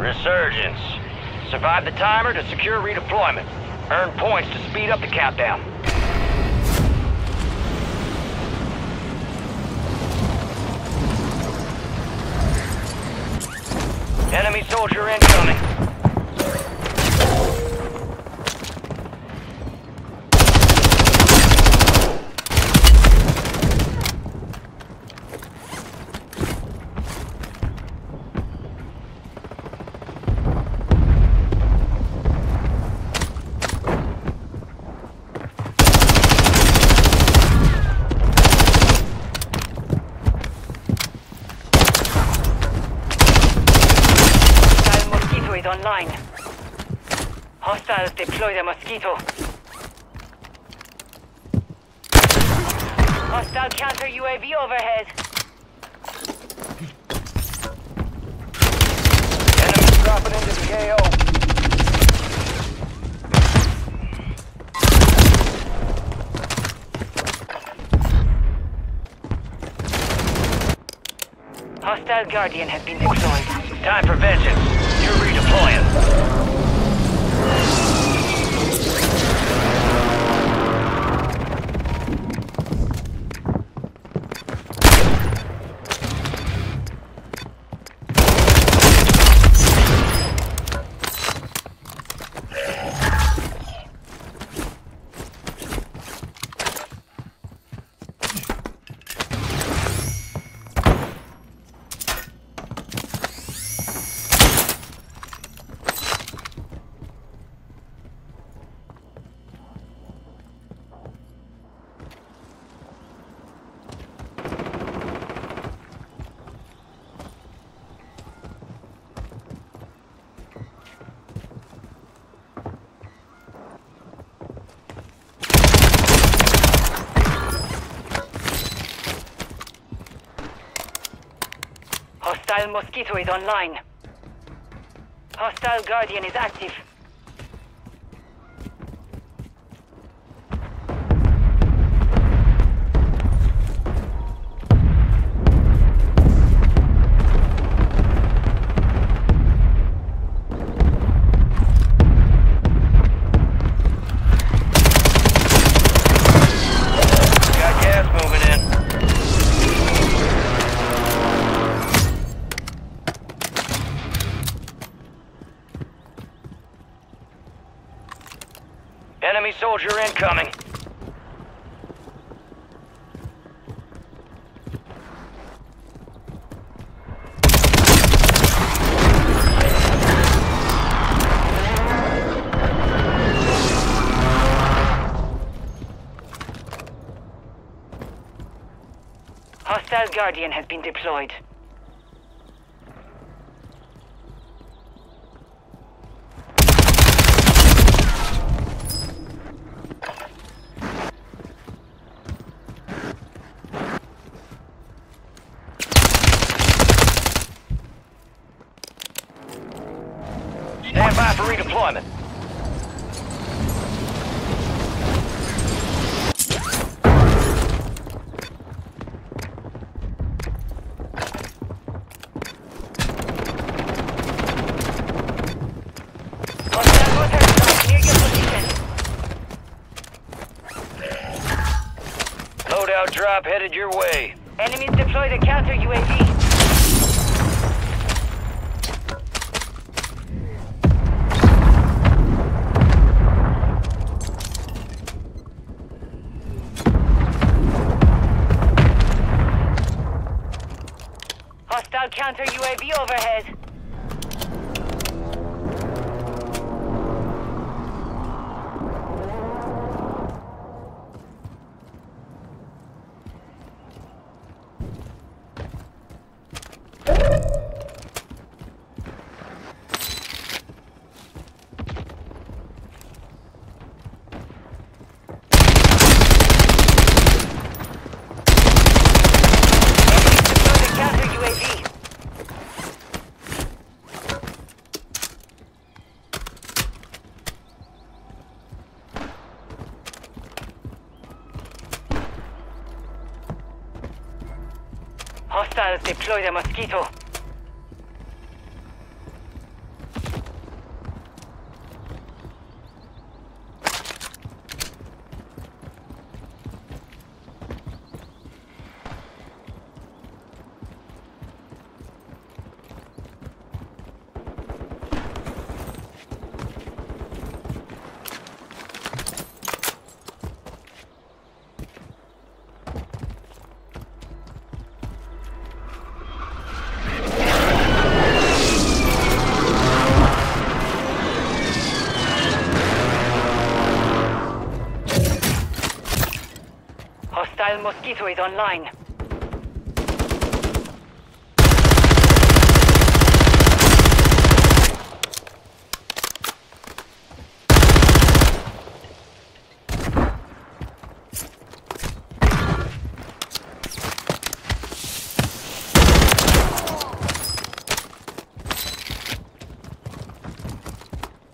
Resurgence. Survive the timer to secure redeployment. Earn points to speed up the countdown. Enemy soldier incoming. Hostile online. Hostiles deploy the Mosquito. Hostile counter UAV overhead. Enemies dropping into the AO. Hostile Guardian has been deployed. Time for vengeance. Redeploying. Hostile Mosquito is online. Hostile Guardian is active. Incoming. Hostile Guardian has been deployed. Stand by for redeployment. Loadout drop headed your way. Enemies deploy the counter UAV. Counter UAV overhead. Deploy the Mosquito. Hostile Mosquito is online.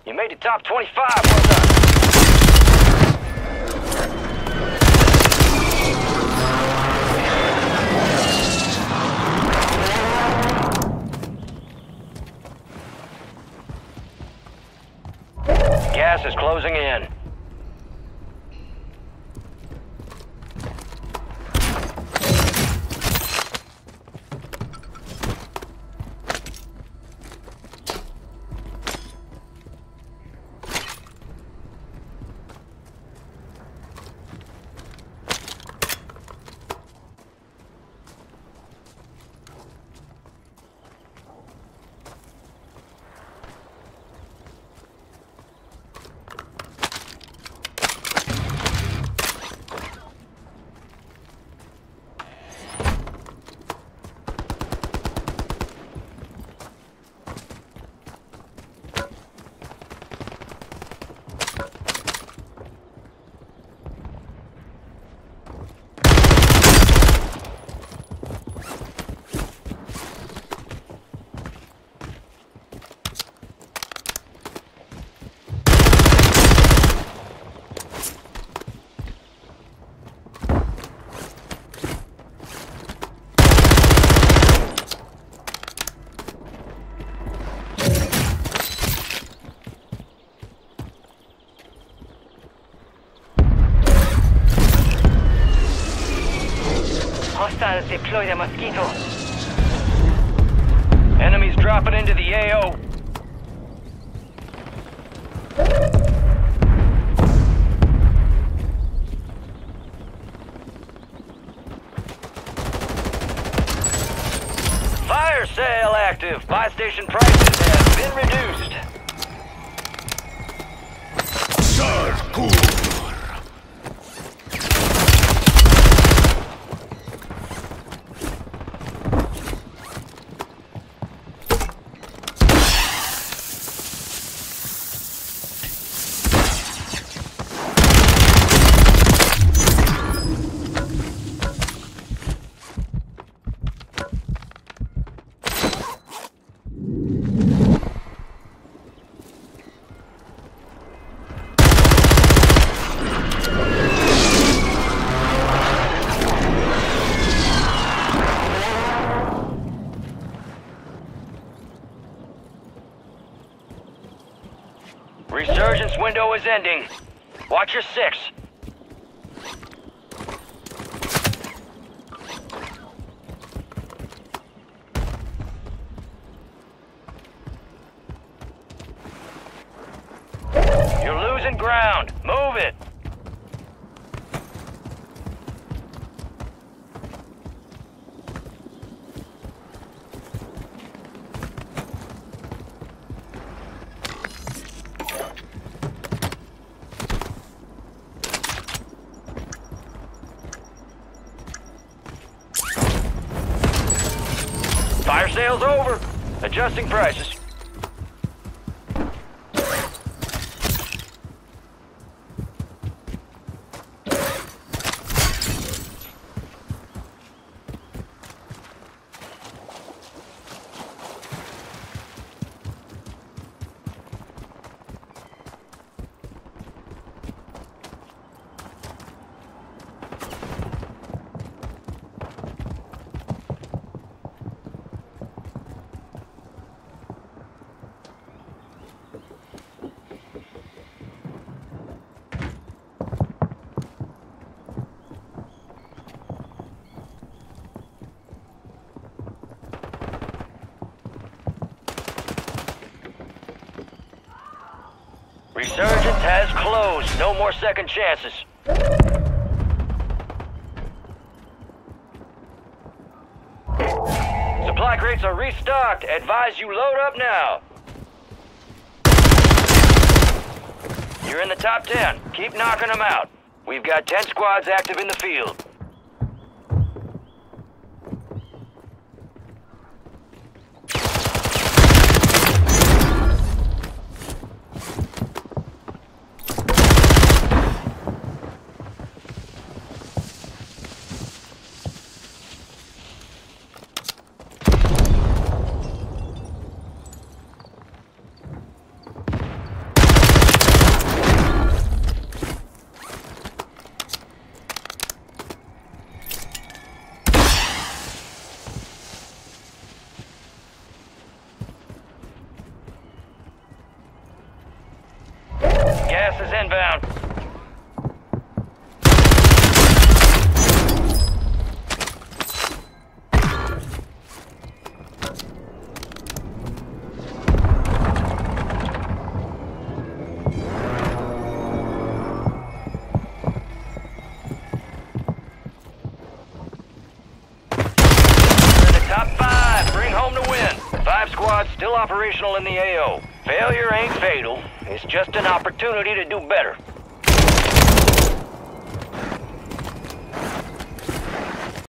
You made the top 25. Well is closing in. Hostiles deploy the Mosquito. Enemies dropping into the AO. Fire sale active. Buy station prices have been reduced. Window is ending. Watch your six. You're losing ground. Move it. Fire sale's over. Adjusting prices. Resurgence has closed. No more second chances. Supply crates are restocked. Advise you load up now. You're in the top 10. Keep knocking them out. We've got 10 squads active in the field. Gas is inbound. We're in the top five. Bring home the win. Five squads still operational in the AO. Failure ain't fatal. It's just an opportunity to do better.